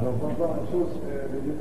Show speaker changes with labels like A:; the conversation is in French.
A: Alors, on va voir la chose, euh, le lieu